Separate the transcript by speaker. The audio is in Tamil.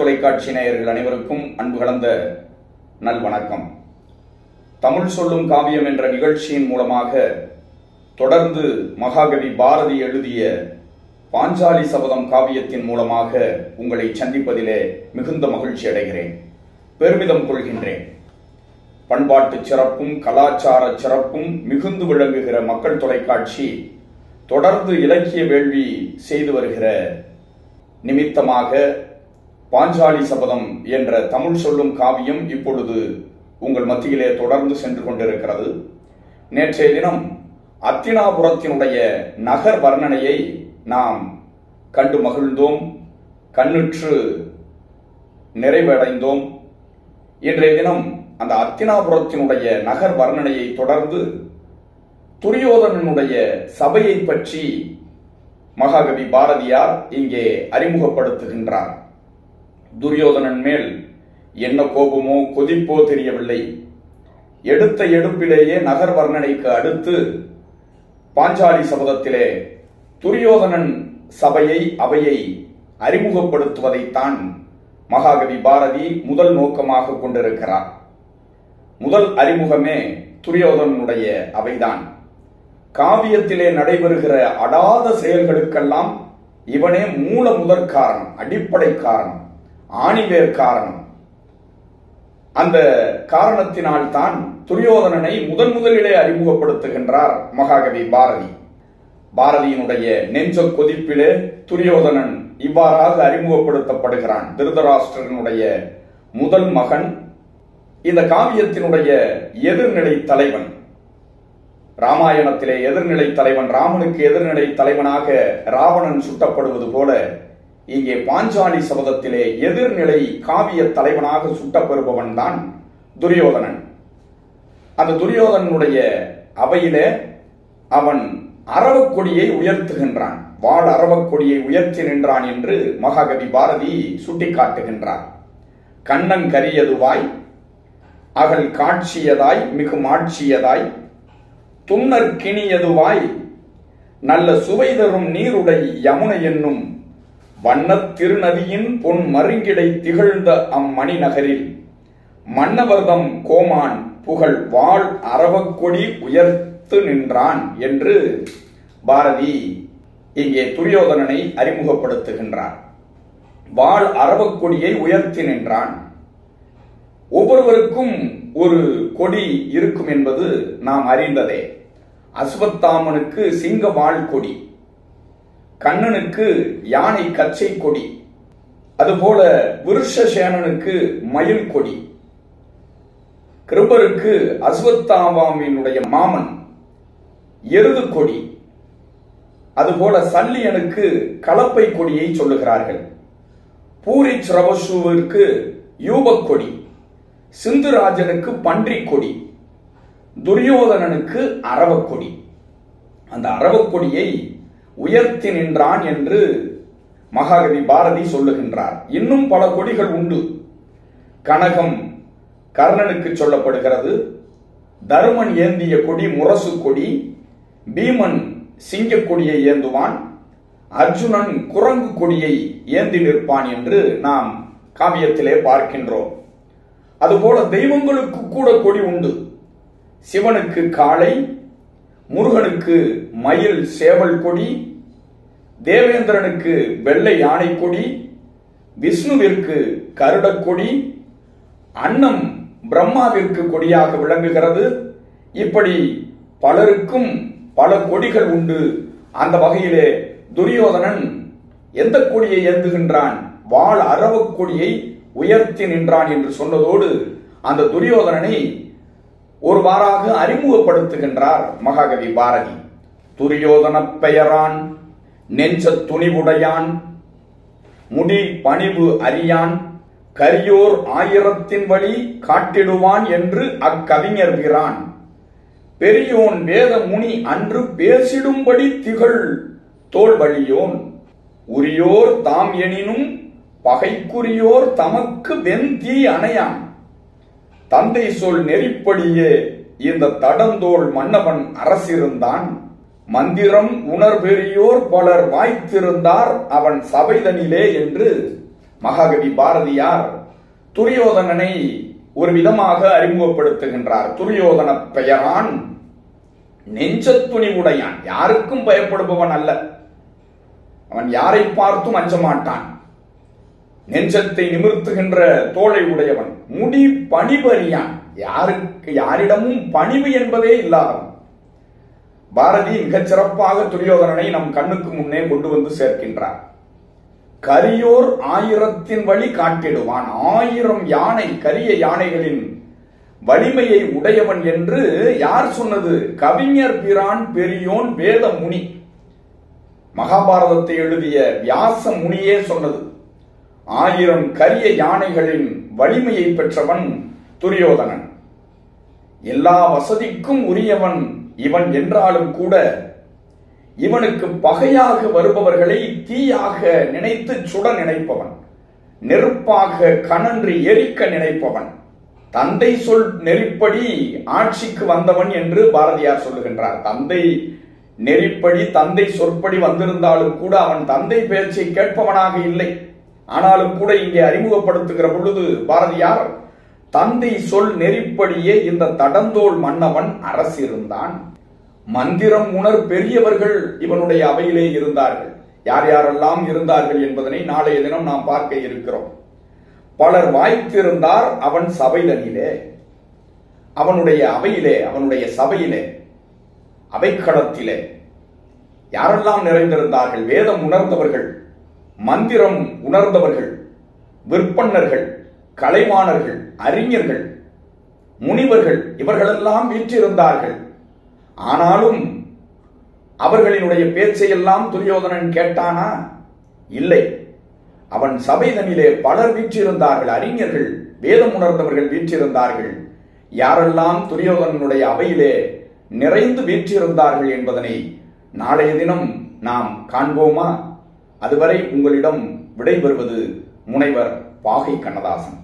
Speaker 1: தொலைக்காட்சி நேயர்கள் அனைவருக்கும் அன்பு கலந்த நல்வணக்கம். தமிழ் சொல்லும் காவியம் என்ற நிகழ்ச்சியின் மூலமாக தொடர்ந்து மகாகவி பாரதி எழுதிய பாஞ்சாலி சபதம் காவியத்தின் மூலமாக உங்களை சந்திப்பதிலே மிகுந்த மகிழ்ச்சி அடைகிறேன். பெருமிதம் கொள்கின்றேன். பண்பாட்டு சிறப்பும் கலாச்சார சிறப்பும் மிகுந்து விளங்குகிற மக்கள் தொலைக்காட்சி தொடர்ந்து இலக்கிய வேள்வி செய்து வருகிற நிமித்தமாக பாஞ்சாலி சபதம் என்ற தமிழ் சொல்லும் காவியம் இப்பொழுது உங்கள் மத்தியிலே தொடர்ந்து சென்று கொண்டிருக்கிறது. நேற்றைய தினம் அத்தினாபுரத்தினுடைய நகர் வர்ணனையை நாம் கண்டு மகிழ்ந்தோம் கண்ணுற்று நிறைவடைந்தோம். இன்றைய தினம் அந்த அத்தினாபுரத்தினுடைய நகர் வர்ணனையை தொடர்ந்து துரியோதனனுடைய சபையை பற்றி மகாகவி பாரதியார் இங்கே அறிமுகப்படுத்துகின்றார். துரியோதனன் மேல் என்ன கோபமோ கொதிப்போ தெரியவில்லை. எடுத்த எடுப்பிலேயே நகர் வர்ணனைக்கு அடுத்து பாஞ்சாலி சபதத்திலே துரியோதனன் சபையை அவையை அறிமுகப்படுத்துவதைத்தான் மகாகவி பாரதி முதல் நோக்கமாக கொண்டிருக்கிறார். முதல் அறிமுகமே துரியோதனனுடைய அவைதான். காவியத்திலே நடைபெறுகிற அடாத செயல்களுக்கெல்லாம் இவனே மூல முதற் காரணம் அடிப்படை காரணம். ஆணிவேர் காரணம். அந்த காரணத்தினால் தான் துரியோதனனை முதன் முதலிலே அறிமுகப்படுத்துகின்றார் மகாகவி பாரதி. பாரதியினுடைய நெஞ்ச கொதிப்பிலே துரியோதனன் இவ்வாறாக அறிமுகப்படுத்தப்படுகிறான். திருதராஷ்டிரனுடைய முதல் மகன் இந்த காவியத்தினுடைய எதிர்நிலை தலைவன். ராமாயணத்திலே எதிர்நிலை தலைவன் ராமனுக்கு எதிர்நிலை தலைவனாக ராவணன் சுட்டப்படுவது போல இங்கே பாஞ்சாலி சபதத்திலே எதிர்நிலை காவிய தலைவனாக சுட்டப்பெறுபவன் தான் துரியோதனன். அந்த துரியோதனனுடைய அவையிலே அவன் அரவக்கொடியை உயர்த்துகின்றான். வாழ் அறவக்கொடியை உயர்த்தி நின்றான் என்று மகாகவி பாரதி சுட்டிக்காட்டுகின்றார். கண்ணன் கரியதுவாய் அகல் காட்சியதாய் மிகும் ஆட்சியதாய் துண்ணற் கிணியதுவாய் நல்ல சுவை தரும் நீருடை யமுனை என்னும் வண்ணத் திருநதியின் பொன் மருங்கிடை திகழ்ந்த அம்மணி நகரில் மன்னவர்தம் கோமான் புகழ் வாழ் அரவக்கொடி உயர்த்து நின்றான் என்று பாரதி இங்கே துரியோதனனை அறிமுகப்படுத்துகின்றார். வாழ் அரவக்கொடியை உயர்த்தி நின்றான். ஒவ்வொருவருக்கும் ஒரு கொடி இருக்கும் என்பது நாம் அறிந்ததே. அஸ்வத்தாமனுக்கு சிங்க வாழ் கொடி. கண்ணனுக்கு யானை கச்சை கொடி. அதுபோல விருஷசேனனுக்கு மயில் கொடி. கிருபருக்கு அஸ்வத்தாமாமியினுடைய மாமன் எருது கொடி. அதுபோல சல்லியனுக்கு கலப்பை கொடியை சொல்லுகிறார்கள். பூரி சிரவசுவிற்கு யூபக் கொடி. சிந்துராஜனுக்கு பன்றி கொடி. துரியோதனனுக்கு அரவக்கொடி அந்த அரவக்கொடியை உயர்த்தி நின்றான் என்று மகாகவி பாரதி சொல்லுகின்றார். இன்னும் பல கொடிகள் உண்டு. கனகம் கர்ணனுக்கு சொல்லப்படுகிறது. தருமன் ஏந்திய கொடி முரசு கொடி பீமன் சிங்க கொடியை ஏந்துவான் அர்ஜுனன் குரங்கு கொடியை ஏந்தி நிற்பான் என்று நாம் காவியத்திலே பார்க்கின்றோம். அதுபோல தெய்வங்களுக்கு கூட கொடி உண்டு. சிவனுக்கு காளை முருகனுக்கு மயில் சேவல் கொடி தேவேந்திரனுக்கு வெள்ளை யானை கொடி விஷ்ணுவிற்கு கருடக்கொடி அன்னம் பிரம்மாவிற்கு கொடியாக விளங்குகிறது. இப்படி பலருக்கும் பல கொடிகள் உண்டு. அந்த வகையிலே துரியோதனன் எந்த கொடியை ஏந்துகின்றான்? வாழ் அரவக் கொடியை உயர்த்தி நின்றான் என்று சொன்னதோடு அந்த துரியோதனனை ஒருவாறாக அறிமுகப்படுத்துகின்றார் மகாகவி பாரதி. துரியோதன பெயரான் நெஞ்ச துணிவுடையான் முடி பணிவு அறியான் கரியோர் ஆயிரத்தின் வழி காட்டிடுவான் என்று அக்கவிஞர் பிரான் பெரியோன் வேத முனி அன்று பேசிடும்படி திகழ் தோல் வழியோன் உரியோர் தாம் எனினும் பகைக்குரியோர் தமக்கு வெந்தீ அணையான். தந்தை சொல் நெறிப்படியே இந்த தடந்தோள் மன்னவன் அரசிருந்தான். மந்திரம் உணர்பெரியோர் பலர் வாய்த்திருந்தார் அவன் சபைதனிலே என்று மகாகவி பாரதியார் துரியோதனனை ஒரு விதமாக அறிமுகப்படுத்துகின்றார். துரியோதன பெயரான் நெஞ்சத்துணிவுடையான். யாருக்கும் பயப்படுபவன் அல்ல. அவன் யாரை பார்த்தும் அஞ்சமாட்டான். நெஞ்சத்தை நிமிர்த்துகின்ற தோளை உடையவன். முடி பணிபறியான் யாருக்கு யாரிடமும் பணிவு என்பதே இல்லாதவன். பாரதி மிகச் சிறப்பாக துரியோதனனை நம் கண்ணுக்கு முன்னே கொண்டு வந்து சேர்க்கின்றார். கரியோர் ஆயிரத்தின் வழி காட்டிடுவான். ஆயிரம் யானை கரிய யானைகளின் வலிமையை உடையவன் என்று யார் சொன்னது? கவிஞர் பிரான் பெரியோன் வேத முனி. மகாபாரதத்தை எழுதிய வியாச முனியே சொன்னது. ஆயிரம் கரிய யானைகளின் வலிமையை பெற்றவன் துரியோதனன். எல்லா வசதிக்கும் உரியவன் இவன் என்றாலும் கூட இவனுக்கு பகையாக வருபவர்களை தீயாக நினைத்து சுட நினைப்பவன் நெருப்பாக கனன்று எரிக்க நினைப்பவன் தந்தை சொல் நெறிப்படி ஆட்சிக்கு வந்தவன் என்று பாரதியார் சொல்லுகின்றார். தந்தை நெறிப்படி தந்தை சொற்படி வந்திருந்தாலும் கூட அவன் தந்தை பேச்சை கேட்பவனாக இல்லை. ஆனாலும் கூட இங்கே அறிமுகப்படுத்துகிற பொழுது பாரதியார் தந்தை சொல் நெறிப்படியே இந்த தடந்தோல் மன்னவன் அரசிருந்தான். மந்திரம் உணர் பெரியவர்கள் இவனுடைய அவையிலே இருந்தார்கள். யார் யாரெல்லாம் இருந்தார்கள் என்பதனை நாளைய தினம் நாம் பார்க்க இருக்கிறோம். பலர் வாய்த்திருந்தார் அவன் சபையிலே அவனுடைய அவையிலே அவனுடைய சபையிலே அவைக்களத்திலே. யாரெல்லாம் நிறைந்திருந்தார்கள்? வேதம் உணர்ந்தவர்கள் மந்திரம் உணர்ந்தவர்கள் விற்பன்னர்கள் கலைவாணர்கள் அறிஞர்கள் முனிவர்கள் இவர்களெல்லாம் வீற்றிருந்தார்கள். ஆனாலும் அவர்களினுடைய பேச்சையெல்லாம் துரியோதனன் கேட்டானா? இல்லை. அவன் சபைதனிலே பலர் வீற்றிருந்தார்கள் அறிஞர்கள் வேதம் உணர்ந்தவர்கள் வீற்றிருந்தார்கள். யாரெல்லாம் துரியோதனனுடைய அவையிலே நிறைந்து வீற்றிருந்தார்கள் என்பதனை நாளைய தினம் நாம் காண்போமா? அதுவரை உங்களிடம் விடைபெறுவது முனைவர் பாகை கண்ணதாசன்.